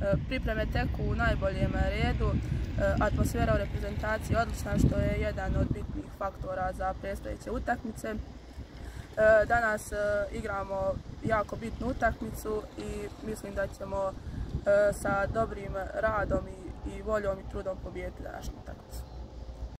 E, pripreme teku u najboljem redu, e, atmosfera u reprezentaciji odlična što je jedan od bitnih faktora za predstojeće utakmice. E, danas igramo jako bitnu utakmicu i mislim da ćemo sa dobrim radom i voljom i trudom pobijeti današnju utakmicu.